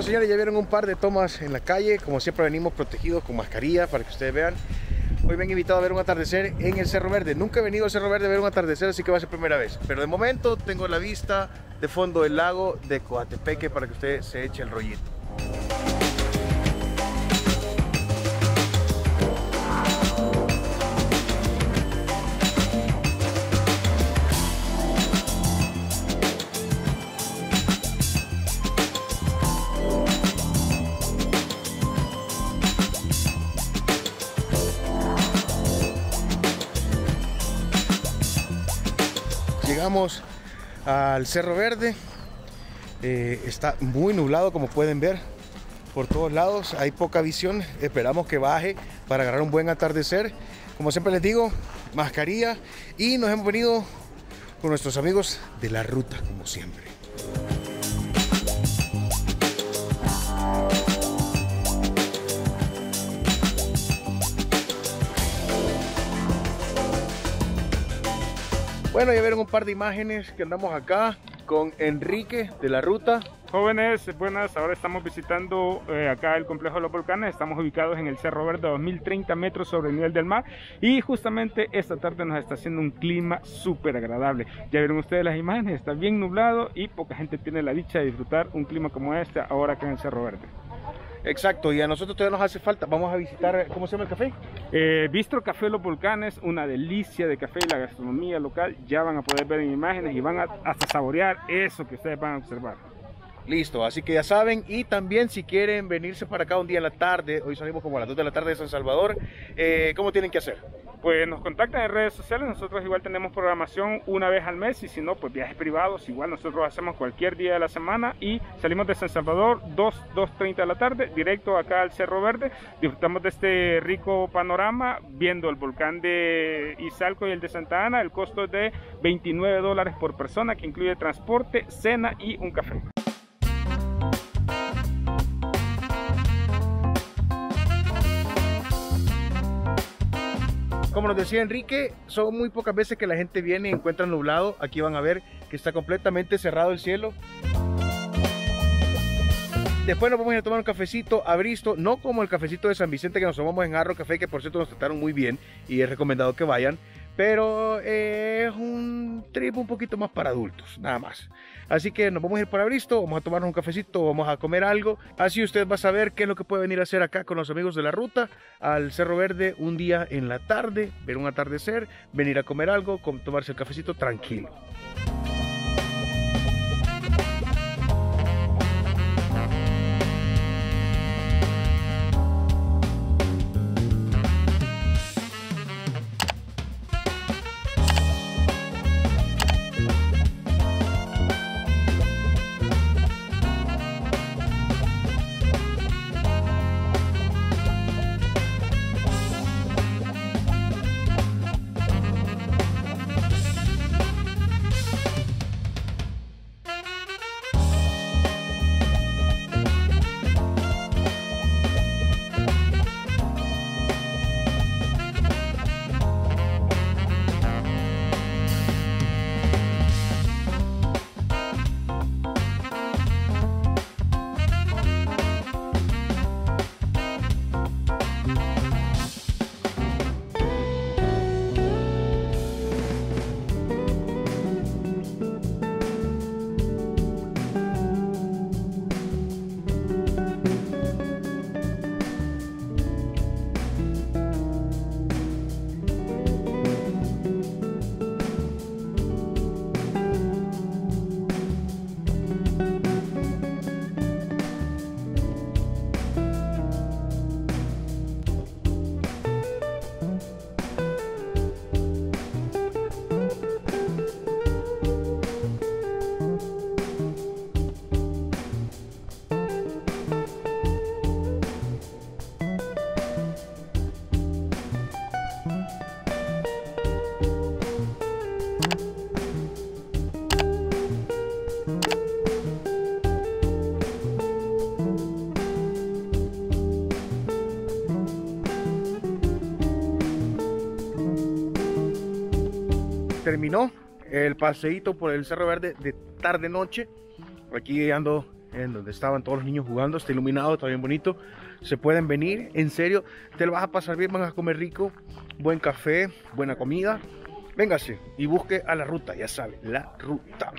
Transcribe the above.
Bueno señores, ya vieron un par de tomas en la calle, como siempre venimos protegidos con mascarilla para que ustedes vean. Hoy me han invitado a ver un atardecer en el Cerro Verde. Nunca he venido al Cerro Verde a ver un atardecer, así que va a ser primera vez. Pero de momento tengo la vista de fondo del lago de Coatepeque para que usted se eche el rollito. Llegamos al Cerro Verde. Eh, está muy nublado como pueden ver por todos lados. Hay poca visión. Esperamos que baje para agarrar un buen atardecer. Como siempre les digo, mascarilla. Y nos hemos venido con nuestros amigos de la ruta, como siempre. Bueno, ya vieron un par de imágenes que andamos acá con Enrique de la ruta. Jóvenes, buenas, ahora estamos visitando eh, acá el complejo de los volcanes, estamos ubicados en el Cerro Verde a 2030 metros sobre el nivel del mar y justamente esta tarde nos está haciendo un clima súper agradable. Ya vieron ustedes las imágenes, está bien nublado y poca gente tiene la dicha de disfrutar un clima como este ahora acá en el Cerro Verde. Exacto, y a nosotros todavía nos hace falta. Vamos a visitar, ¿cómo se llama el café? Eh, Bistro Café Los Volcanes, una delicia de café y la gastronomía local. Ya van a poder ver en imágenes y van a hasta saborear eso que ustedes van a observar. Listo, así que ya saben. Y también si quieren venirse para acá un día en la tarde, hoy salimos como a las 2 de la tarde de San Salvador, eh, ¿cómo tienen que hacer? Pues nos contactan en redes sociales, nosotros igual tenemos programación una vez al mes y si no, pues viajes privados, igual nosotros hacemos cualquier día de la semana y salimos de San Salvador 2, 2.30 de la tarde, directo acá al Cerro Verde, disfrutamos de este rico panorama viendo el volcán de Izalco y el de Santa Ana, el costo es de 29 dólares por persona que incluye transporte, cena y un café. Como nos decía Enrique, son muy pocas veces que la gente viene y encuentra nublado. Aquí van a ver que está completamente cerrado el cielo. Después nos vamos a ir a tomar un cafecito a Bristo, no como el cafecito de San Vicente que nos tomamos en Arro Café, que por cierto nos trataron muy bien y es recomendado que vayan, pero es un trip un poquito más para adultos, nada más. Así que nos vamos a ir para Bristo, vamos a tomarnos un cafecito, vamos a comer algo. Así usted va a saber qué es lo que puede venir a hacer acá con los amigos de la ruta, al Cerro Verde un día en la tarde, ver un atardecer, venir a comer algo, tomarse el cafecito tranquilo. Terminó el paseíto por el Cerro Verde de tarde noche. Aquí ando en donde estaban todos los niños jugando, está iluminado, está bien bonito. Se pueden venir, en serio, te lo vas a pasar bien, van a comer rico, buen café, buena comida. Véngase y busque a la ruta, ya sabe, la ruta.